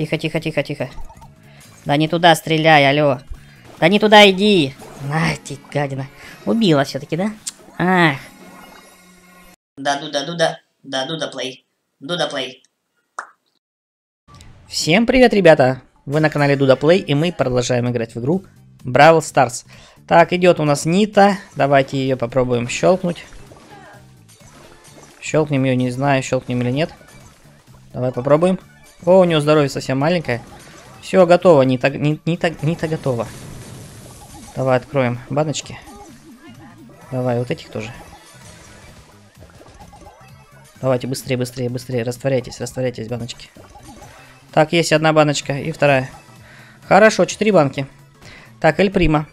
Тихо, тихо, тихо, тихо. Да не туда стреляй, алло. Да не туда иди. Ай, ты гадина. Убила все-таки, да? Ах. Да, Дуда, Дуда, да, Дуда плей. Дуда плей. Всем привет, ребята! Вы на канале Дуда Плей, и мы продолжаем играть в игру Бравл Старс. Так, идет у нас Нита. Давайте ее попробуем щелкнуть. Щелкнем ее, не знаю, щелкнем или нет. Давай попробуем. О, у нее здоровье совсем маленькое. Все, готово, Нита, не, Нита, Нита готова. Давай откроем баночки. Давай, вот этих тоже. Давайте быстрее, быстрее, быстрее. Растворяйтесь, растворяйтесь, баночки. Так, есть одна баночка и вторая. Хорошо, четыре банки. Так, Эль Прима.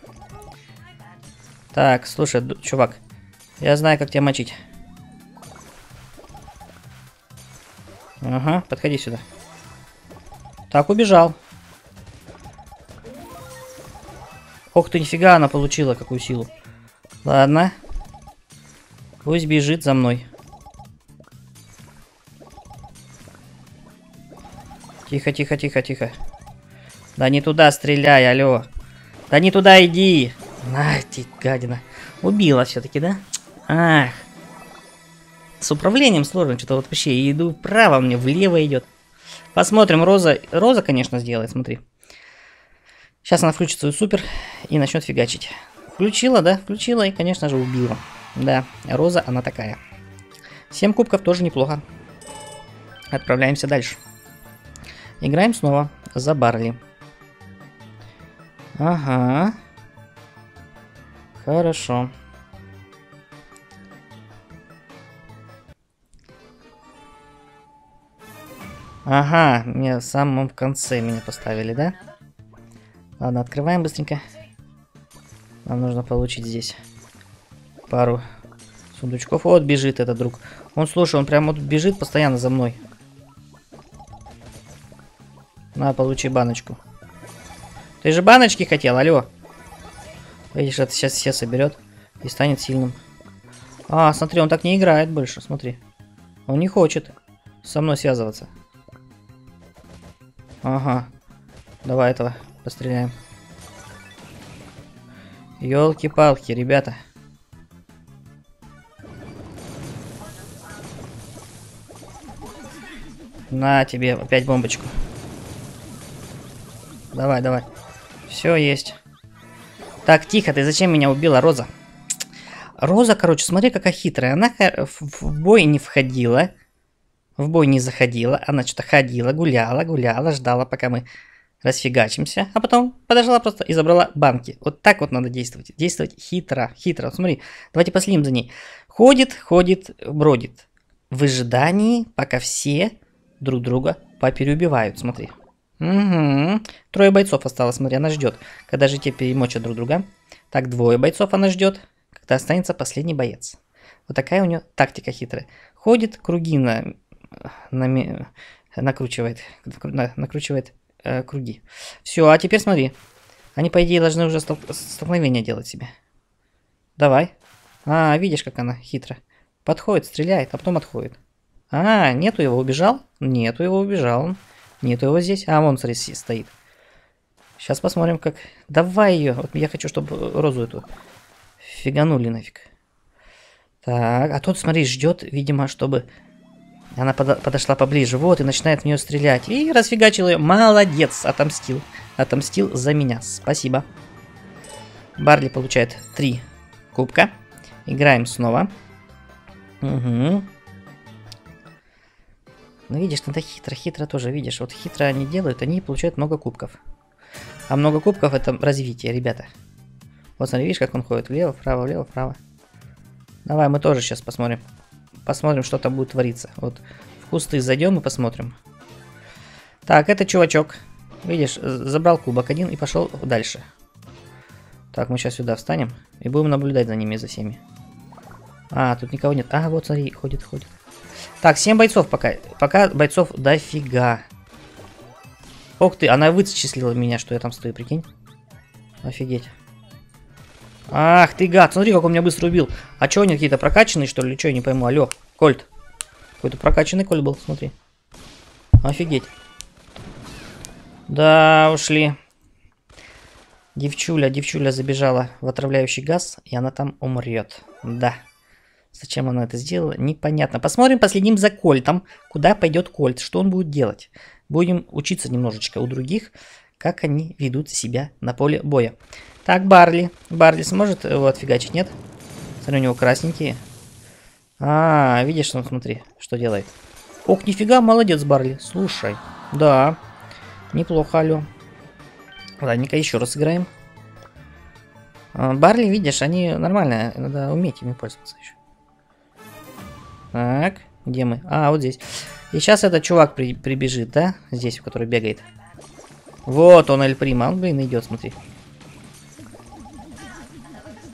Так, слушай, чувак. Я знаю, как тебя мочить. Ага, подходи сюда. Так, убежал. Ох ты, нифига она получила, какую силу. Ладно. Пусть бежит за мной. Тихо, тихо, тихо, тихо. Да не туда стреляй, алло. Да не туда иди. Ай, ты гадина. Убила все-таки, да? Ах. С управлением сложно, что-то вот вообще иду вправо, мне влево идет. Посмотрим, Роза, Роза, конечно, сделает, смотри. Сейчас она включит свой супер и начнет фигачить. Включила, да? Включила и, конечно же, убила. Да, Роза, она такая. 7 кубков тоже неплохо. Отправляемся дальше. Играем снова за Барли. Ага. Хорошо. Ага, мне в самом конце меня поставили, да? Ладно, открываем быстренько. Нам нужно получить здесь пару сундучков. Вот бежит этот друг. Он, слушай, он прямо вот бежит постоянно за мной. На, получи баночку. Ты же баночки хотел, алло. Видишь, это сейчас все соберет и станет сильным. А, смотри, он так не играет больше, смотри. Он не хочет со мной связываться. Ага. Давай этого постреляем. Ёлки-палки, ребята. На тебе опять бомбочку. Давай, давай. Все есть. Так, тихо, ты зачем меня убила, Роза? Роза, короче, смотри, какая хитрая. Она в бой не входила. В бой не заходила. Она что-то ходила, гуляла, гуляла, ждала, пока мы расфигачимся. А потом подошла просто и забрала банки. Вот так вот надо действовать. Действовать хитро, хитро. Смотри, давайте последим за ней. Ходит, ходит, бродит. В ожидании, пока все друг друга попереубивают. Смотри. Угу. Трое бойцов осталось, смотри, она ждет, когда же те перемочат друг друга. Так, двое бойцов она ждет, когда останется последний боец. Вот такая у нее тактика хитрая. Ходит, круги на, на, накручивает, на, накручивает э, круги. Все, а теперь смотри. Они, по идее, должны уже стол столкновение делать себе. Давай. А, видишь, как она хитро. Подходит, стреляет, а потом отходит. А, нету его, убежал? Нету его, убежал. Нету его здесь. А, вон, смотри, стоит. Сейчас посмотрим, как... Давай ее. Вот я хочу, чтобы розу эту фиганули нафиг. Так, а тот, смотри, ждет, видимо, чтобы она под... подошла поближе. Вот, и начинает в нее стрелять. И расфигачил ее. Молодец, отомстил. Отомстил за меня. Спасибо. Барли получает три кубка. Играем снова. Угу. Ну, видишь, надо хитро, хитро тоже, видишь. Вот хитро они делают, они получают много кубков. А много кубков это развитие, ребята. Вот смотри, видишь, как он ходит влево, вправо, влево, вправо. Давай, мы тоже сейчас посмотрим. Посмотрим, что там будет твориться. Вот в кусты зайдем и посмотрим. Так, это чувачок. Видишь, забрал кубок один и пошел дальше. Так, мы сейчас сюда встанем и будем наблюдать за ними, за всеми. А, тут никого нет. А, вот смотри, ходит, ходит. Так, 7 бойцов пока. Пока бойцов дофига. Ох ты, она вычислила меня, что я там стою, прикинь. Офигеть. Ах ты гад, смотри, как он меня быстро убил. А что, они какие-то прокачанные, что ли? Что, я не пойму. Алло, Кольт. Какой-то прокачанный Кольт был, смотри. Офигеть. Да, ушли. Девчуля, девчуля забежала в отравляющий газ, и она там умрет. Да. Зачем она это сделала, непонятно. Посмотрим, последим за Кольтом, куда пойдет Кольт, что он будет делать. Будем учиться немножечко у других, как они ведут себя на поле боя. Так, Барли. Барли сможет его отфигачить, нет? Смотри, у него красненькие. А, видишь, он, смотри, что делает. Ох, нифига, молодец, Барли. Слушай, да, неплохо, алё. Ладненько, еще раз играем. А, Барли, видишь, они нормально, надо уметь ими пользоваться еще. Так, где мы? А, вот здесь. И сейчас этот чувак при, прибежит, да? Здесь, который бегает. Вот он, Эль Прима. Он, блин, идет, смотри.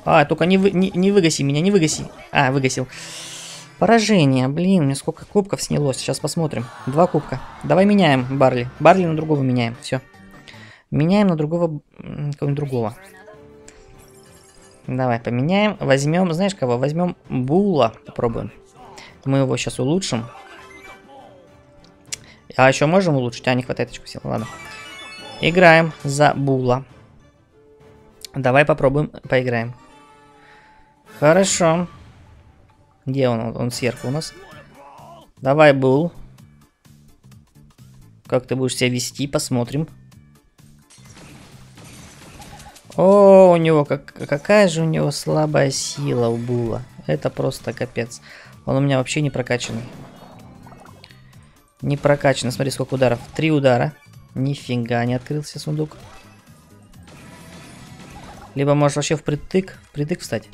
А, только не, вы, не, не выгаси меня, не выгаси. А, выгасил. Поражение, блин, у меня сколько кубков снялось. Сейчас посмотрим. Два кубка. Давай меняем Барли. Барли на другого меняем. Все. Меняем на другого, кого-нибудь другого. Давай, поменяем. Возьмем, знаешь кого? Возьмем Була. Попробуем. Мы его сейчас улучшим. А еще можем улучшить? А, не хватает очку сил. Ладно. Играем за Була. Давай попробуем, поиграем. Хорошо. Где он? Он сверху у нас. Давай, Бул. Как ты будешь себя вести, посмотрим. О, у него как, какая же у него слабая сила у Була. Это просто капец. Он у меня вообще не прокачанный. Не прокачанный. Смотри, сколько ударов. Три удара. Нифига не открылся сундук. Либо можешь вообще впритык, впритык встать.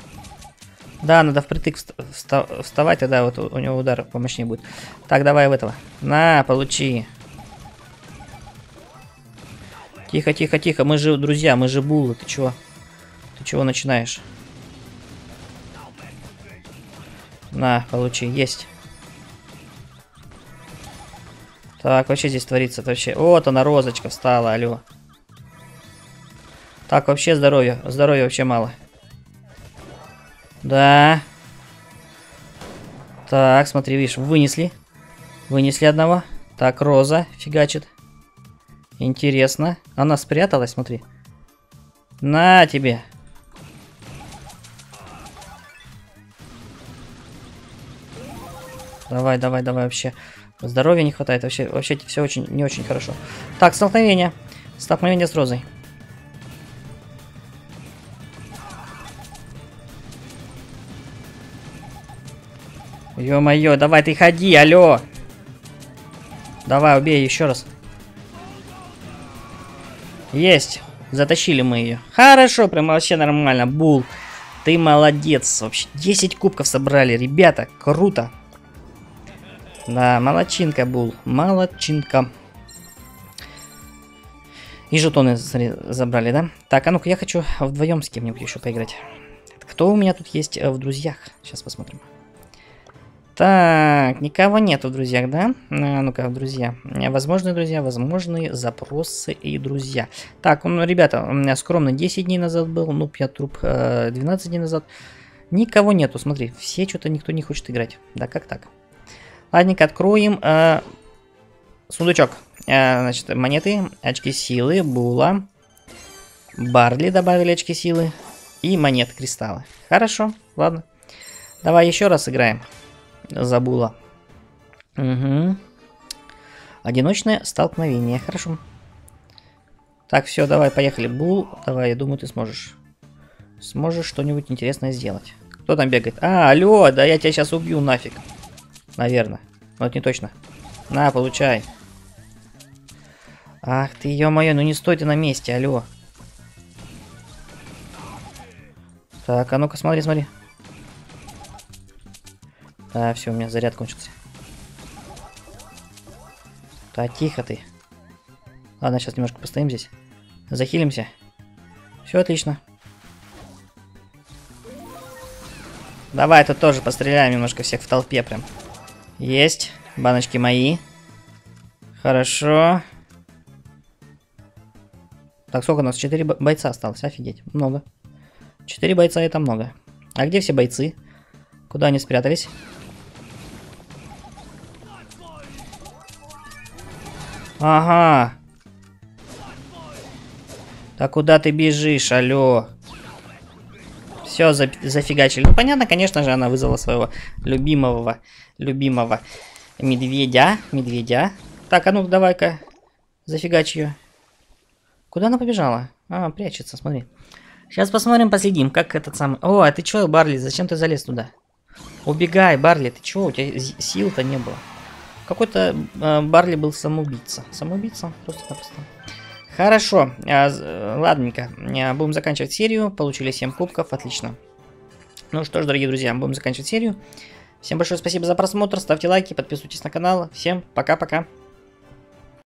Да, надо впритык вста вставать, тогда вот у него удар помощнее будет. Так, давай в этого. На, получи. Тихо, тихо, тихо. Мы же друзья, мы же буллы. Ты чего? Ты чего начинаешь? На, получи, есть. Так, вообще здесь творится вообще. Вот она, розочка встала, алло. Так, вообще здоровье. Здоровья вообще мало. Да. Так, смотри, видишь, вынесли. Вынесли одного. Так, Роза фигачит. Интересно. Она спряталась, смотри. На тебе. Давай, давай, давай вообще. Здоровья не хватает. Вообще, вообще все очень, не очень хорошо. Так, столкновение. Столкновение с Розой. Ё-моё, давай ты ходи, алло. Давай, убей еще раз. Есть. Затащили мы ее. Хорошо, прям вообще нормально. Бул, ты молодец. Вообще 10 кубков собрали, ребята. Круто. Да, молодчинка, Бул. Молодчинка. И жетоны забрали, да? Так, а ну-ка, я хочу вдвоем с кем-нибудь еще поиграть. Кто у меня тут есть э, в друзьях? Сейчас посмотрим. Так, никого нету в друзьях, да? А, Ну-ка, друзья. Возможные друзья, возможные запросы и друзья. Так, ну, ребята, у меня скромно 10 дней назад был, ну, я труп э, 12 дней назад. Никого нету, смотри, все что-то никто не хочет играть. Да как так? Ладненько, откроем э, сундучок. Э, значит, монеты, очки силы, була. Барли добавили очки силы. И монет кристаллы. Хорошо, ладно. Давай еще раз играем. Забула. Угу. Одиночное столкновение. Хорошо. Так, все, давай, поехали. Бул, давай, я думаю, ты сможешь. Сможешь что-нибудь интересное сделать. Кто там бегает? А, алло, да я тебя сейчас убью нафиг. Наверное. Но это не точно. На, получай. Ах ты, ё-моё, ну не стой ты на месте, алло. Так, а ну-ка, смотри, смотри. А, все, у меня заряд кончился. Да, тихо ты. Ладно, сейчас немножко постоим здесь. Захилимся. Все отлично. Давай тут тоже постреляем немножко всех в толпе прям. Есть. Баночки мои. Хорошо. Так, сколько у нас? Четыре бойца осталось, офигеть. Много. Четыре бойца это много. А где все бойцы? Куда они спрятались? Ага. Да куда ты бежишь, алло? Все, за, зафигачили. Ну, понятно, конечно же, она вызвала своего любимого, любимого медведя. Медведя. Так, а ну давай-ка, зафигач ее. Куда она побежала? А, прячется, смотри. Сейчас посмотрим, последим, как этот самый... О, а ты чё, Барли, зачем ты залез туда? Убегай, Барли, ты чё, у тебя сил-то не было. Какой-то э, Барли был самоубийца. Самоубийца? Просто-напросто. Хорошо, а, ладненько, а, будем заканчивать серию, получили 7 кубков, отлично. Ну что ж, дорогие друзья, будем заканчивать серию. Всем большое спасибо за просмотр, ставьте лайки, подписывайтесь на канал, всем пока-пока.